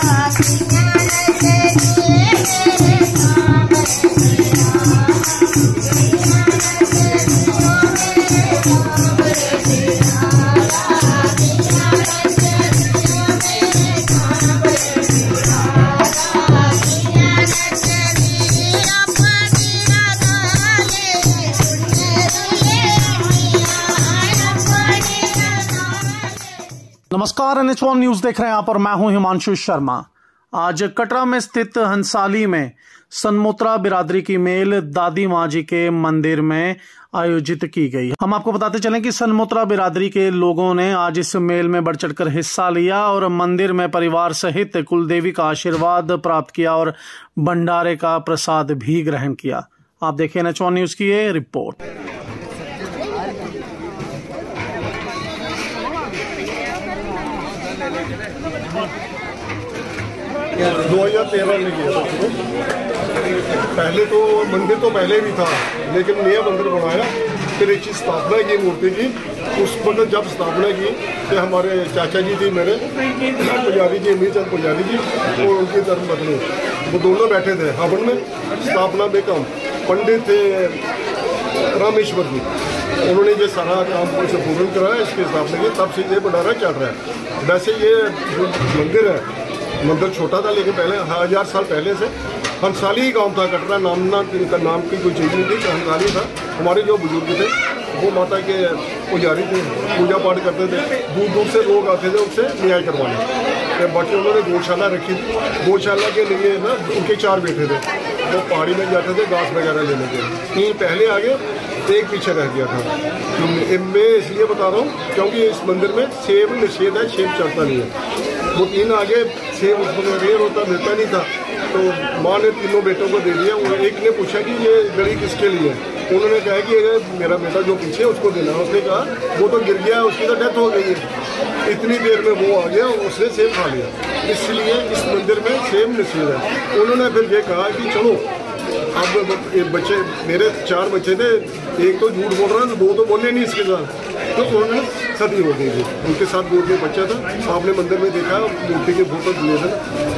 Thank. नमस्कार N news देख रहे हैं आप और मैं हूँ हिमांशु शर्मा। आज कटरा में स्थित हंसाली में सनमोत्रा बिरादरी की मेल दादी माँ जी के मंदिर में आयोजित की गई। हम आपको बताते चलें कि सनमोत्रा बिरादरी के लोगों ने आज इस मेल में बढ़ चढ़कर हिस्सा लिया और मंदिर में परिवार सहित कुलदेवी का आशीर्वाद प्राप्त किया और भंडारे का प्रसाद भी ग्रहण किया। आप देखिए एन न्यूज़ की ये रिपोर्ट। दो हज़ार तेरह में किया पहले तो मंदिर तो पहले भी था, लेकिन नया मंदिर बनाया, फिर एक स्थापना की, मूर्ति की, उस पर जब स्थापना की तो हमारे चाचा जी थी मेरे पुजारी जी, अमीर चंद पुजारी जी, और उनकी धर्म बदले वो दोनों बैठे थे हवन में, स्थापना में कम। पंडित थे रामेश्वर जी। उन्होंने ये सारा काम से पूर्ण कराया, इसके स्थापना की, तब से ये भंडारा चल रहा है। वैसे ये मंदिर है मंदिर छोटा था, लेकिन पहले हज़ार साल पहले से हंसाली ही गाँव था, कटरा नाम ना इनका नाम की कोई चीज़ नहीं थी हंसाली था। हमारे जो बुज़ुर्ग थे, वो माता के पुजारी थे पूजा पाठ करते थे। दूर दूर से लोग आते थे उनसे न्याय करवाने। बाकी उन्होंने गौशाला रखी थी। गौशाला के लिए ना, उनके चार बेटे थे। वो पहाड़ी में जाते थे घास वगैरह लेने के तीन पहले आगे एक पीछे रह गया था। मैं इसलिए बता रहा हूँ, क्योंकि इस मंदिर में सेब निषेध है, सेब चढ़ता नहीं है। वो तीन आगे सेब उसमें रेयर होता मिलता नहीं था। तो माँ ने तीनों बेटों को दे दिया। वो एक ने पूछा कि ये गड़ी किसके लिए उन्होंने कहा कि अगर मेरा बेटा जो पीछे उसको देना उसने कहा, वो तो गिर गया उसकी तो डेथ हो गई है। इतनी देर में वो आ गया उसने सेब खा लिया। इसलिए इस मंदिर में सेम नसीब है। उन्होंने फिर ये कहा कि, चलो, अब बच्चे, मेरे चार बच्चे थे, एक तो झूठ बोल रहा है दो तो बोले नहीं इसके साथ। तो उन्होंने सदी हो गई थी। उनके साथ गोद में बच्चा था आपने मंदिर में देखा मूर्ति के फ़ोटो दिए थे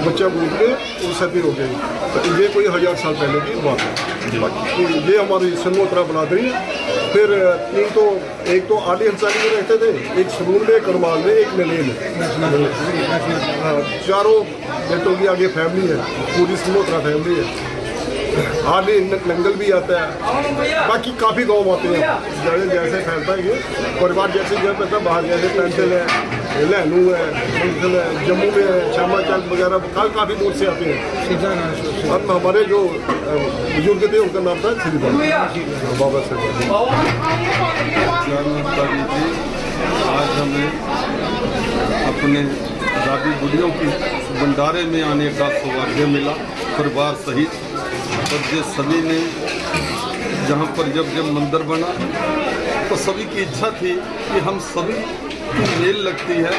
बच्चा गोद में और सदी हो गई तो ये कोई हज़ार साल पहले की बात है। तो ये हमारी सनमोत्रा बनादरी है। फिर तीन तो एक तो आली हंसारी में रहते थे एक सरून में करमाल में एक नलेन में। हाँ, चारों बेटों की आगे फैमिली है पूरी सनमोत्रा फैमिली है। हार्डली नंगल भी आता है। बाकी काफ़ी गाँव आते हैं। जैसे जैसे फैलता है ये, परिवार जैसे जब पता बाहर जैसे पेंसिल है। लहनू है मंसल है, जम्मू में है, श्यामा चंद वगैरह कल काफ़ी दूर से आते हैं। अब हमारे जो बुज़ुर्ग थे, उनका नाम था श्री बाबा। साहब। आज हमें अपने दादी बुढ़ियों की भंडारे में आने का सौभाग्य मिला, परिवार सहित। ये सभी ने जहाँ पर जब जब मंदिर बना तो सभी की इच्छा थी कि हम सभी की मेल लगती है।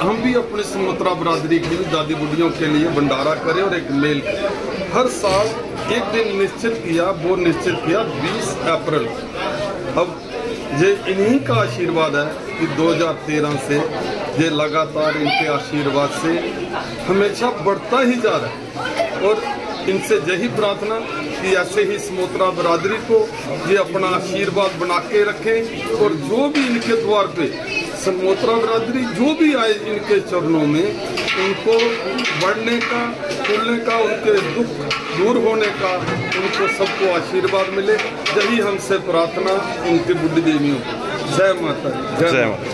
हम भी अपने सुमत्रा बरादरी की दादी बुढ़ियों के लिए भंडारा करें और एक मेल हर साल एक दिन निश्चित किया, वो निश्चित किया 20 अप्रैल। अब ये इन्हीं का आशीर्वाद है कि 2013 से ये लगातार इनके आशीर्वाद से हमेशा बढ़ता ही जा रहा है। और इनसे यही प्रार्थना कि ऐसे ही समोत्रा बरादरी को ये अपना आशीर्वाद बना के रखें और जो भी इनके द्वार पे समोत्रा बरादरी जो भी आए इनके चरणों में उनको बढ़ने का खुलने का उनके दुख दूर होने का उनको सबको आशीर्वाद मिले। यही हमसे प्रार्थना उनके बुद्धि देवियों जय माता जय माता